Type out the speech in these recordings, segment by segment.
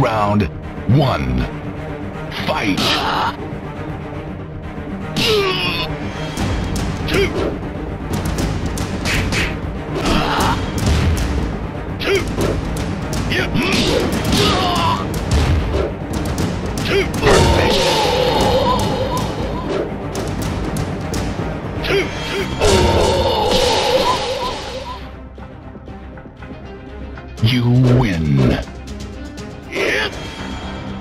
Round one. Fight! You win.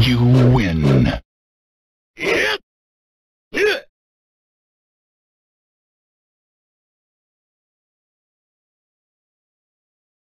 You win.